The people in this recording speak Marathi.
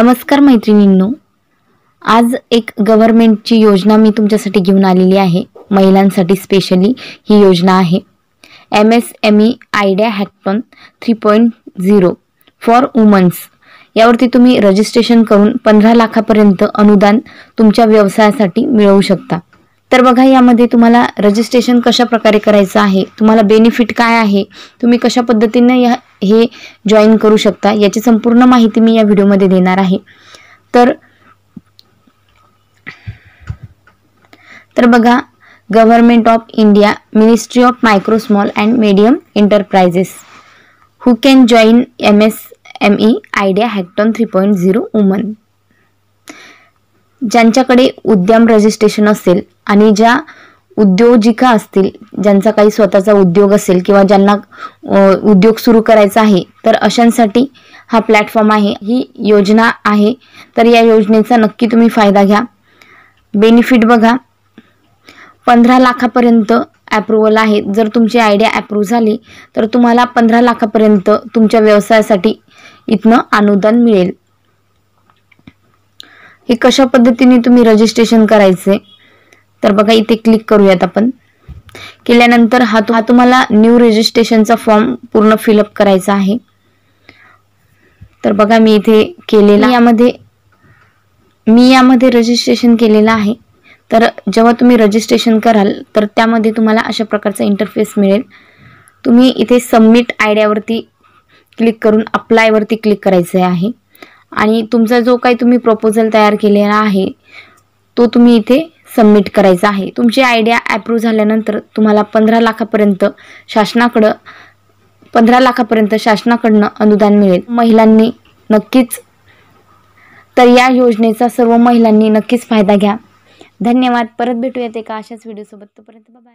नमस्कार मैत्रिणींनो. आज एक गव्हर्मेंटची योजना मी तुमच्यासाठी घेऊन आलेली आहे. महिलांसाठी स्पेशली ही योजना आहे. M S M E idea hackathon three point zero for womens यावरती तुम्ही रजिस्ट्रेशन करून पंधरा लाखापर्यंत अनुदान तुमच्या व्यवसायासाठी मिळवू शकता. तर बघा यामध्ये तुम्हाला रजिस्ट्रेशन कशा प्रकारे करायचं आहे तुम्हाला बेनिफिट काय आहे तुम्ही कशा पद्धतीने या हे जॉईन करू शकता याची संपूर्ण माहिती मी या व्हिडिओमध्ये देणार आहे. तर तर बघा government of India ministry of micro small and medium enterprises who can join M S M E idea hackathon three point zero women ज्यांच्याकडे उद्यम रजिस्ट्रेशन असेल आणि ज्या उद्योजिका असतील ज्यांचा काही स्वतःचा उद्योग असेल किंवा ज्यांना उद्योग सुरू करायचा आहे तर अशांसाठी हा प्लॅटफॉर्म आहे. ही योजना आहे. तर या योजनेचा नक्की तुम्ही फायदा घ्या. बेनिफिट बघा. पंधरा लाखापर्यंत ॲप्रुव्हल आहे. जर तुमची आयडिया ॲप्रूव्ह झाली तर तुम्हाला पंधरा लाखापर्यंत तुमच्या व्यवसायासाठी इथनं अनुदान मिळेल. हे कशा पद्धतीने तुम्ही रजिस्ट्रेशन करायचे? तर बघा इथे क्लिक करूयात आपण. केल्यानंतर हा हा तुम्हाला न्यू रजिस्ट्रेशनचा फॉर्म पूर्ण फिलअप करायचा आहे. तर बघा मी इथे केलेला यामध्ये मी यामध्ये रजिस्ट्रेशन केलेलं आहे. तर जेव्हा तुम्ही रजिस्ट्रेशन कराल तर त्यामध्ये तुम्हाला अशा प्रकारचा इंटरफेस मिळेल. तुम्ही इथे सबमिट आयडियावरती क्लिक करून अप्लायवरती क्लिक करायचं आहे. आणि तुमचा जो काही तुम्ही प्रपोजल तयार केलेला आहे तो तुम्ही इथे सबमिट करायचा आहे. तुमची आयडिया ॲप्रूव्ह झाल्यानंतर तुम्हाला पंधरा लाखापर्यंत शासनाकडं पंधरा लाखापर्यंत शासनाकडनं अनुदान मिळेल. महिलांनी नक्कीच तर या योजनेचा सर्व महिलांनी नक्कीच फायदा घ्या. धन्यवाद. परत भेटूयात एका अशाच व्हिडिओसोबत तोपर्यंत बाय